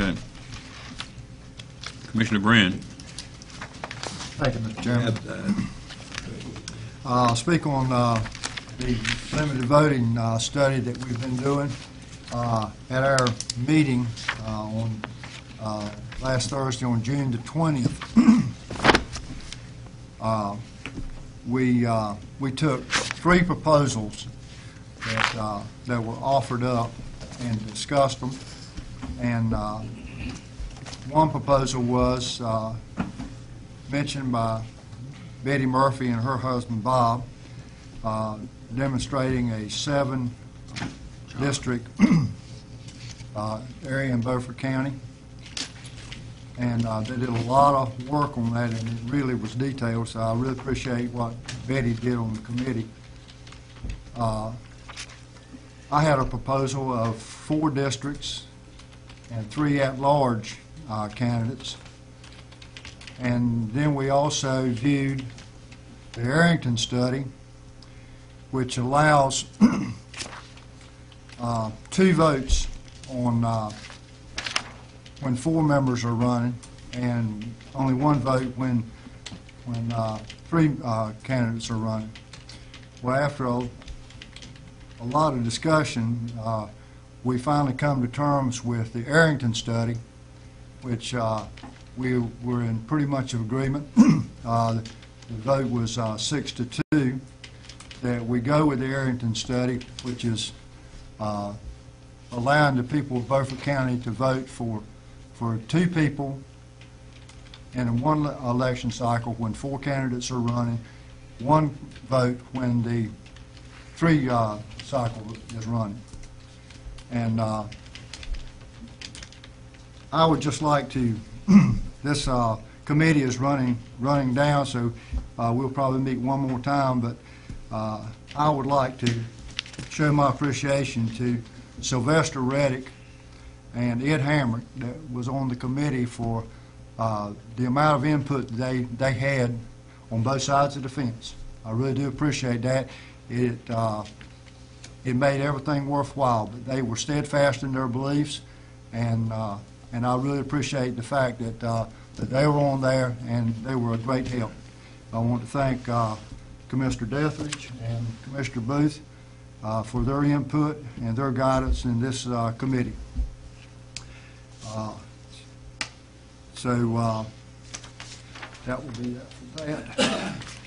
Okay. Commissioner Brand, Thank you, Mr. Chairman. I'll Speak on uh, the limited voting uh, study that we've been doing. Uh, At our meeting uh, on, uh, last Thursday on June the 20th, uh, we, uh, we took three proposals that, uh, that were offered up and discussed them. And uh, one proposal was uh, mentioned by Betty Murphy and her husband Bob, uh, demonstrating a seven-district uh, area in Beaufort County. And uh, they did a lot of work on that, and it really was detailed, so I really appreciate what Betty did on the committee. Uh, I had a proposal of four districts and three at-large uh, candidates. And then we also viewed the Arrington study, which allows uh, two votes on, uh, when four members are running, and only one vote when, when uh, three uh, candidates are running. Well, after a, a lot of discussion, uh, we finally come to terms with the Arrington study, which uh, we were in pretty much of agreement. Uh, The vote was uh, six to two, that we go with the Arrington study, which is uh, allowing the people of Beaufort County to vote for, for two people in one election cycle when four candidates are running, one vote when the three uh, cycle is running. And uh, I would just like to, this uh, committee is running, running down, so uh, we'll probably meet one more time, but uh, I would like to show my appreciation to Sylvester Reddick and Ed Hamrick that was on the committee for uh, the amount of input they, they had on both sides of the fence. I really do appreciate that. It, uh, it made everything worthwhile, but they were steadfast in their beliefs, and, uh, and I really appreciate the fact that, uh, that they were on there, and they were a great help. I want to thank uh, Commissioner Deatherage and Commissioner Booth uh, for their input and their guidance in this uh, committee. Uh, So, that will be that for that.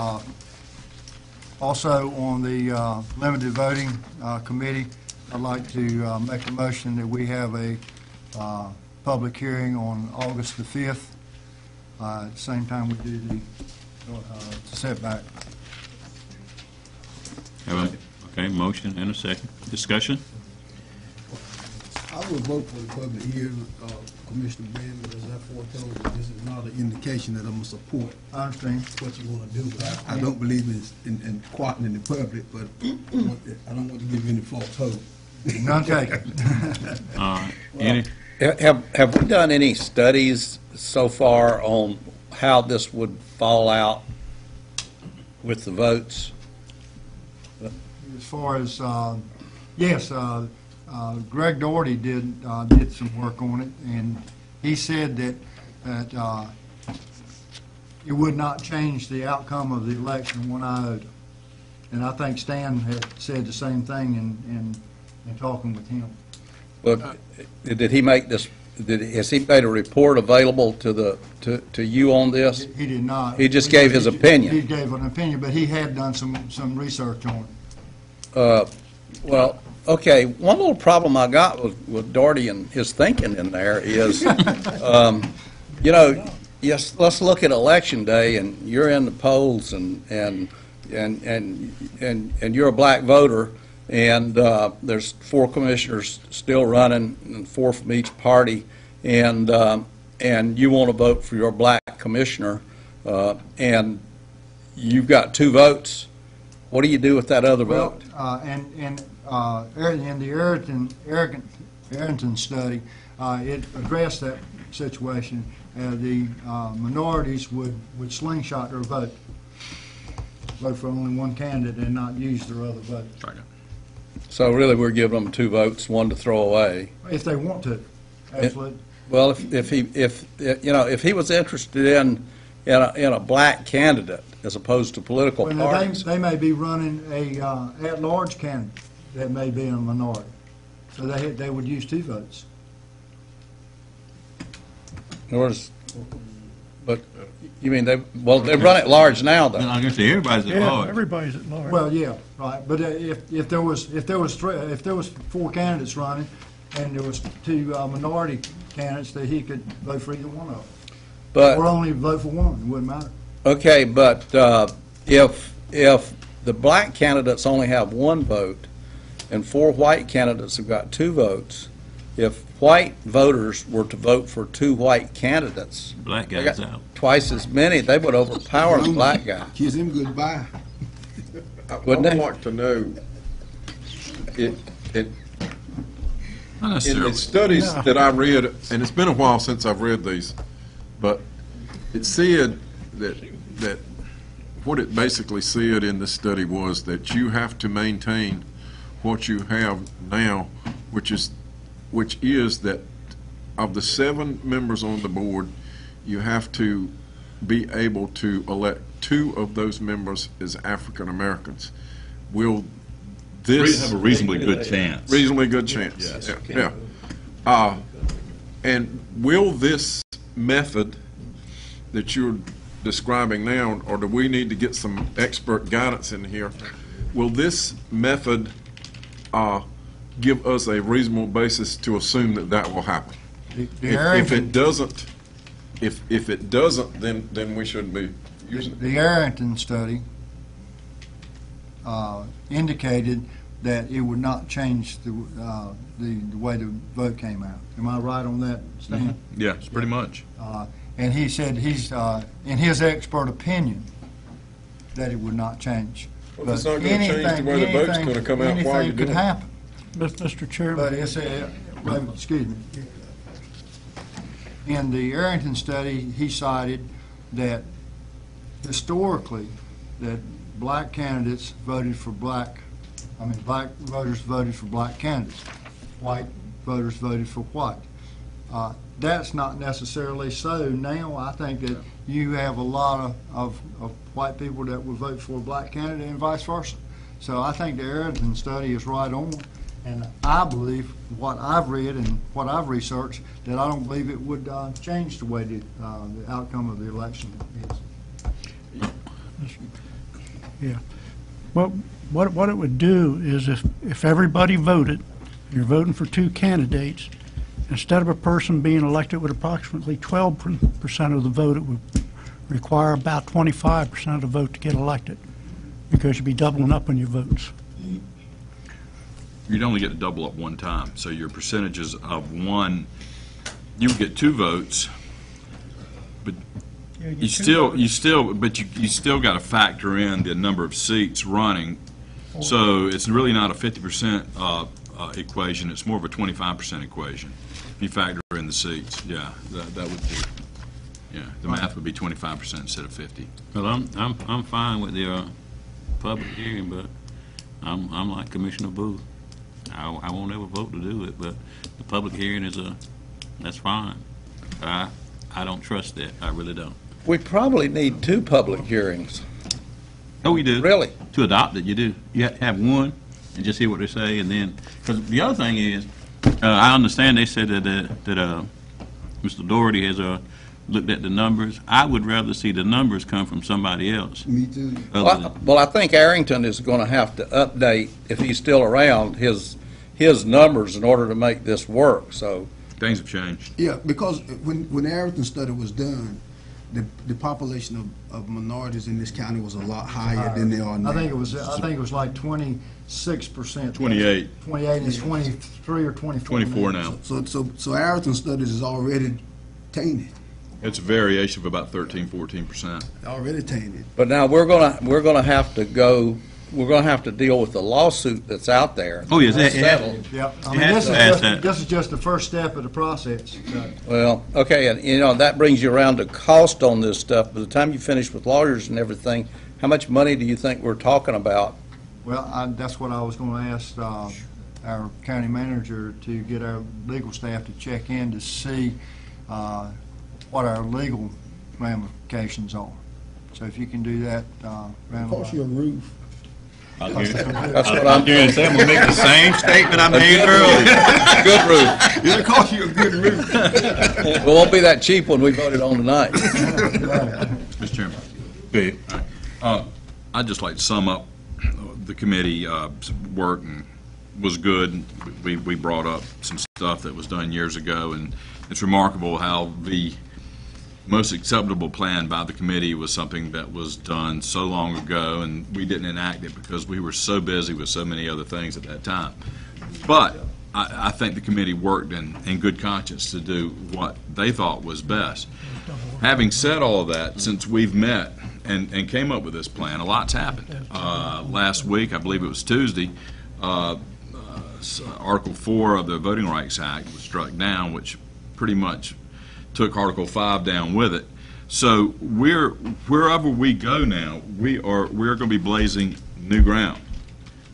Uh, Also, on the uh, limited voting uh, committee, I'd like to uh, make a motion that we have a uh, public hearing on August the 5th, uh, at the same time we do the setback. have a, okay, motion and a second. Discussion? I would vote for the public hearing, uh, Commissioner Brand, because I foretold that this is not an indication that I'm gonna support I understand. what you wanna do. But I, I don't believe in, in, in quieting the public, but I want to- I don't want to give you any false hope. None taken. Uh, Any, Have, have we done any studies so far on how this would fall out with the votes? As far as, uh, yes, uh, uh, Greg Doherty did, uh, did some work on it, and he said that, that uh, it would not change the outcome of the election one iota. And I think Stan had said the same thing in, in, in talking with him. But did he make this, did, has he made a report available to the, to, to you on this? He did not. He just gave his opinion. He gave an opinion, but he had done some, some research on it. Uh, Well, okay, one little problem I got with, with Doherty and his thinking in there is, um, you know, yes, let's look at election day, and you're in the polls, and, and, and, and, and and you're a black voter, and uh, there's four commissioners still running, and four from each party, and, um, and you want to vote for your black commissioner, uh, and you've got two votes, what do you do with that other Well, vote? uh, and, and, uh, in the Arrington, study, uh, it addressed that situation. Uh, The uh, minorities would, would slingshot their vote, vote for only one candidate and not use their other vote, So really, we're giving them two votes, one to throw away. if they want to, absolutely. Well, if, if he, if, you know, if he was interested in, in a, in a black candidate as opposed to political Well, parties. they, they may be running a uh, at-large candidate that may be in a minority, so they, they would use two votes. In other words, but, you mean they, well, they run it large now, Then though. I guess everybody's at Yeah, large. everybody's at large. Well, yeah, right, but uh, if, if there was, if there was three, if there was four candidates running, and there was two uh, minority candidates, that he could vote for either one of them. But. Or only vote for one, it wouldn't matter. Okay, but uh, if, if the black candidates only have one vote, and four white candidates have got two votes, if white voters were to vote for two white candidates, Black they guy's got out. twice as many, they would overpower the black guy. Kiss him goodbye. I Wouldn't would they? like to know, it, it, Not in necessarily. the studies Yeah. that I read, and it's been a while since I've read these, but it said that, that, what it basically said in this study was that you have to maintain what you have now, which is, which is that of the seven members on the board, you have to be able to elect two of those members as African Americans. Will We this? have a reasonably good chance. Reasonably good chance. Yes. Yeah, Yeah. Uh, And will this method that you're describing now, or do we need to get some expert guidance in here? Will this method uh, give us a reasonable basis to assume that that will happen? The- the If if Arrington- it doesn't, if, if it doesn't, then, then we shouldn't be using it. The Arrington study uh, indicated that it would not change the, uh, the the way the vote came out. Am I right on that, Stan? Yes, pretty much. Uh, And he said he's, uh, in his expert opinion, that it would not change. Well, it's not gonna change the anything- way the vote's anything- gonna come out while you're Anything could doing it. happen, Mis- Mr. but Chairman, it's a, wait, excuse me. In the Arrington study, he cited that historically, that black candidates voted for black, I mean, black voters voted for black candidates. White voters voted for white. Uh, That's not necessarily so now. I think that you have a lot of, of, of white people that would vote for a black candidate and vice versa. So I think the Arrington study is right on, and I believe what I've read and what I've researched, that I don't believe it would, uh, change the way the, uh, the outcome of the election is. Yeah. Well, what what it would do is if, if everybody voted, you're voting for two candidates, instead of a person being elected with approximately 12% of the vote, it would require about 25% of the vote to get elected, because you'd be doubling up on your votes. You'd only get to double up one time, so your percentages of one, you would get two votes, but you still, you still, but you, you still got to factor in the number of seats running. So it's really not a fifty percent, uh, uh, equation, it's more of a twenty-five percent equation. If you factor in the seats, yeah, that, that would be, yeah, the math would be twenty-five percent instead of fifty. Well, I'm, I'm, I'm fine with the, uh, public hearing, but I'm, I'm like Commissioner Booth. I, I won't ever vote to do it, but the public hearing is a, that's fine. I, I don't trust that, I really don't. We probably need two public hearings, Oh, we do. really. To adopt it, you do. You have to have one and just hear what they say, and then, because the other thing is, uh, I understand they said that, uh, that, uh, Mr. Doherty has, uh, looked at the numbers. I would rather see the numbers come from somebody else. Me too. Well, than- well, I think Arrington is going to have to update, if he's still around, his, his numbers in order to make this work, so. Things have changed. Yeah, because when, when the Arrington study was done, the, the population of, of minorities in this county was a lot higher than they are now. I think it was, I think it was like twenty-six percent. 28. Twenty-eight, and it's twenty-three or twenty-four. 24 now. So, so, so Arrington studies is already tainted, It's a variation of about 13, 14 percent. already tainted. But now, we're going to, we're going to have to go we're gonna have to deal with the lawsuit that's out there. Oh, yes, it- it- Settled. Yep. I You mean, have this to is ask just, that. this is just the first step of the process. So, Well, okay, and, you know, that brings you around to cost on this stuff. By the time you finish with lawyers and everything, how much money do you think we're talking about? Well, I, that's what I was gonna ask, uh, our county manager to get our legal staff to check in to see, uh, what our legal ramifications are. So if you can do that, uh, round Cost you a roof. That's what I'm, gonna I'm gonna make the same statement I made earlier. good roof. It'll cost you a good roof. It won't be that cheap when we voted on tonight. Mr. Chairman. Be- Uh, I'd just like to sum up the committee uh, work and was good. We, we brought up some stuff that was done years ago, and it's remarkable how the most acceptable plan by the committee was something that was done so long ago, and we didn't enact it because we were so busy with so many other things at that time. But I, I think the committee worked in, in good conscience to do what they thought was best. Having said all that, since we've met and, and came up with this plan, a lot's happened. Uh, last week, I believe it was Tuesday, uh, uh, Article 4 of the Voting Rights Act was struck down, which pretty much took Article 5 down with it. So we're, wherever we go now, we are, we're going to be blazing new ground.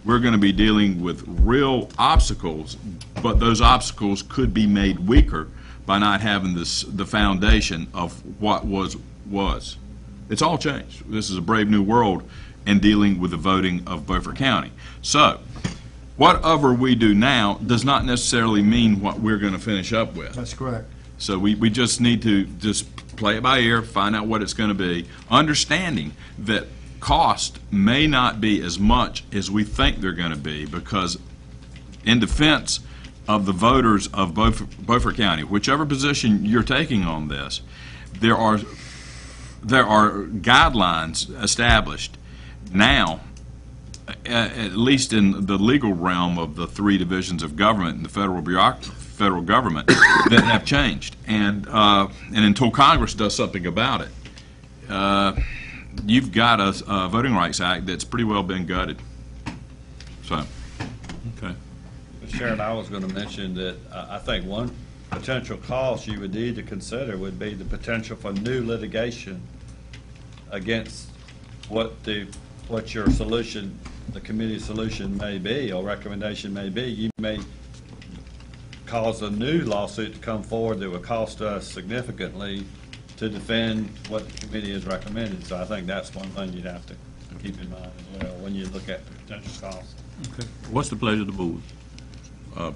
We're going to be dealing with real obstacles, but those obstacles could be made weaker by not having this, the foundation of what was, was. It's all changed. This is a brave new world in dealing with the voting of Beaufort County. So, whatever we do now does not necessarily mean what we're going to finish up with. That's correct. So we, we just need to just play it by ear, find out what it's going to be, understanding that cost may not be as much as we think they're going to be because in defense of the voters of Beaufort, Beaufort County, whichever position you're taking on this, there are, there are guidelines established now at least in the legal realm of the three divisions of government in the federal bureauc- federal government that have changed. And, uh, and until Congress does something about it, uh, you've got a, a Voting Rights Act that's pretty well been gutted. So, okay. Chairman, I was going to mention that I I think one potential cost you would need to consider would be the potential for new litigation against what the, what your solution, the committee's solution may be, or recommendation may be. You may cause a new lawsuit to come forward that would cost us significantly to defend what the committee has recommended. So I think that's one thing you'd have to keep in mind as well when you look at the potential costs. Okay. What's the pleasure of the board? Uh,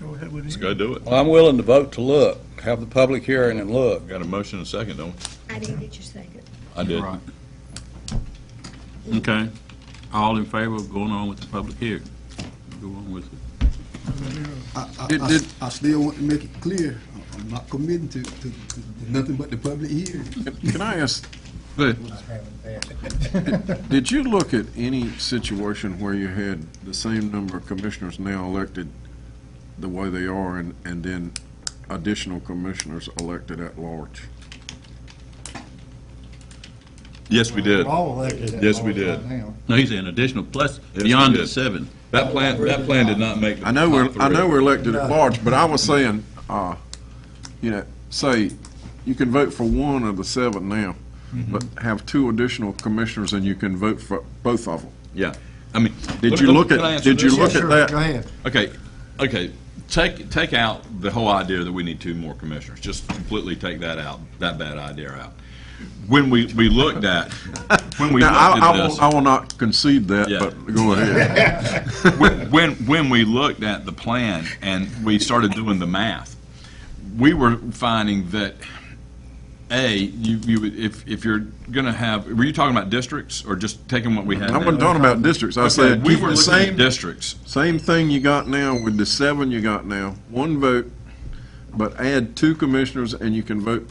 go ahead with it. Let's it. go do it. Well, I'm willing to vote to look, have the public hearing and look. Got a motion and a second, don't we? I didn't get your second. I did. Right. Okay. All in favor of going on with the public hearing? Go on with it. I, I- Did- I- did- I still want to make it clear, I'm not committing to, to, to nothing but the public hearing. Can I ask, did you look at any situation where you had the same number of commissioners now elected the way they are, and, and then additional commissioners elected at large? Yes, we did. We're all elected Yes, we did. now. No, he's an additional plus Yes, beyond the did. seven. That plan, that plan did not make the I know we're, I know we're elected at large, but I was saying, uh, you know, say, you can vote for one of the seven now, but have two additional commissioners and you can vote for both of them. Yeah. I mean. Did let- you look can I at, answer did you this? look Yes, at sir. that? Go ahead. Okay, okay, take, take out the whole idea that we need two more commissioners, just completely take that out, that bad idea out. When we, we looked at, when we Now, I, looked I at will, this, I will not concede that, Yeah. but go ahead. when, when, when we looked at the plan and we started doing the math, we were finding that, A, you, you, would- if, if you're gonna have, were you talking about districts or just taking what we had I now? wasn't talking about districts, I Okay, said, we keep were the looking at same, districts. same thing you got now with the seven you got now, one vote, but add two commissioners and you can vote,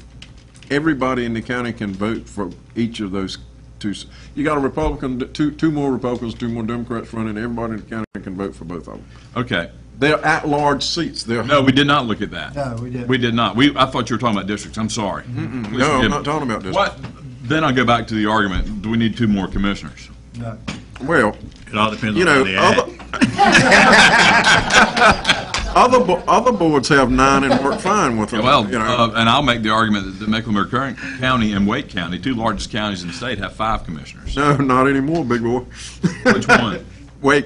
everybody in the county can vote for each of those two. You got a Republican, two, two more Republicans, two more Democrats running, everybody in the county can vote for both of them. Okay, They're at-large seats, they're. no, we did not look at that. No, we didn't. We did not. We, I thought you were talking about districts. I'm sorry. Please No, I'm forgive not me. talking about districts. What, then I'll go back to the argument, do we need two more commissioners? No. Well, It all depends you on how know, they other, act. other, bo- other boards have nine and work fine with them, Well, you know. uh, and I'll make the argument that the Mecklenburg County and Wake County, two largest counties in the state, have five commissioners. No, not anymore, big boy. Which one? Wake.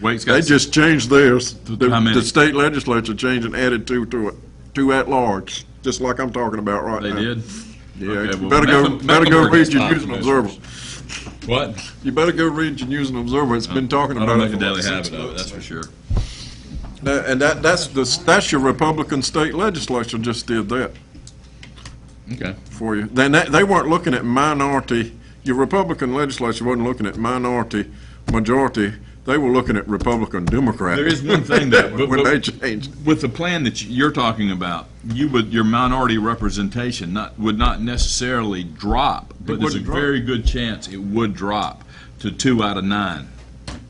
Wake's got, They just changed theirs. The, How many? the state legislature changed and added two to it, two at large, just like I'm talking about right now. they now. did? Yeah, Okay, you well, better go, Mecklen- better go Mecklenburg read has your five News and Observer. commissioners. What? You better go read your News and Observer. It's been talking I about don't it make a for daily like habit of it, months. that's for sure. That- And that, that's the, that's your Republican state legislature just did that Okay. for you. Then they, they weren't looking at minority, your Republican legislature wasn't looking at minority, majority, they were looking at Republican, Democrat. There is one thing that, but- When they changed. With the plan that you're talking about, you would, your minority representation not, would not necessarily drop, but there's a drop. very good chance it would drop to two out of nine.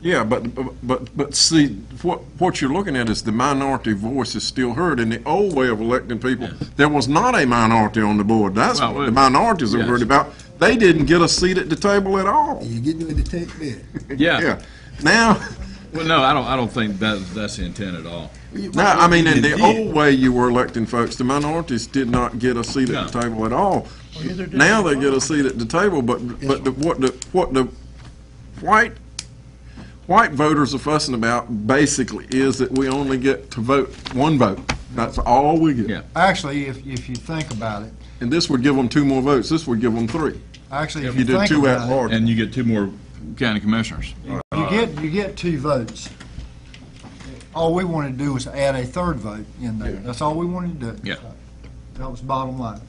Yeah, but, but, but see, what, what you're looking at is the minority voice is still heard. In the old way of electing people, there was not a minority on the board. That's Well, what the minorities are yes. worried about. They didn't get a seat at the table at all. You getting ready to take that? Yeah. Now, Well, no, I don't, I don't think that, that's the intent at all. now, I mean, in the old way you were electing folks, the minorities did not get a seat at the table at all. Now they get a seat at the table, but, but the- what the, what the white, white voters are fussing about basically is that we only get to vote one vote. That's all we get. Yeah. Actually, if, if you think about it, And this would give them two more votes. This would give them three. actually, if If you you did think two at about it, large. And you get two more county commissioners. you get, you get two votes. All we wanted to do was add a third vote in there. That's all we wanted to do. Yeah. That was bottom line.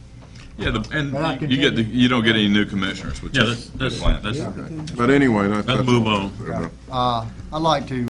Yeah, the- But I and you get, the tell you don't get any new commissioners, which Yeah, is that's, the that's, plan. that's, But anyway, that- let's that's. move on. Uh, I'd like to